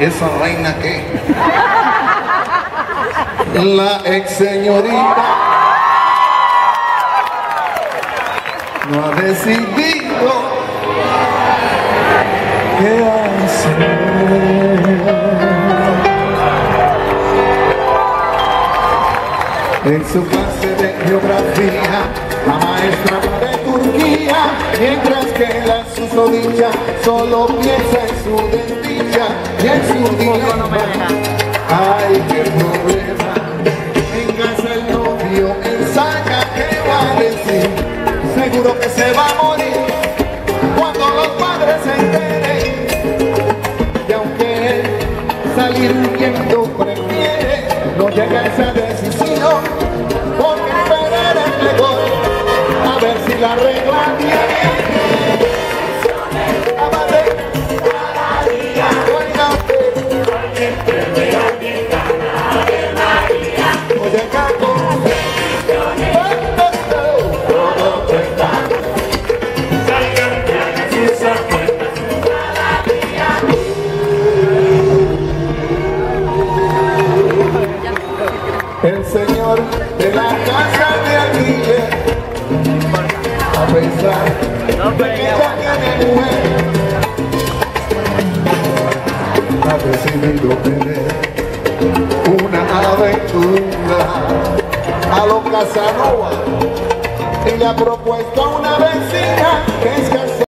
esa reina que la ex señorita no ha decidido qué hacer. En su clase de geografía, la maestra mientras que la susodicha solo piensa en su dentilla y en su dilema. Ay, qué problema. En casa el novio ensaya qué va a decir. Seguro que se va a morir cuando los padres se enteren. Yeah. Ha decidido tener una aventura a lo Casanova y le ha propuesto a una vecina que es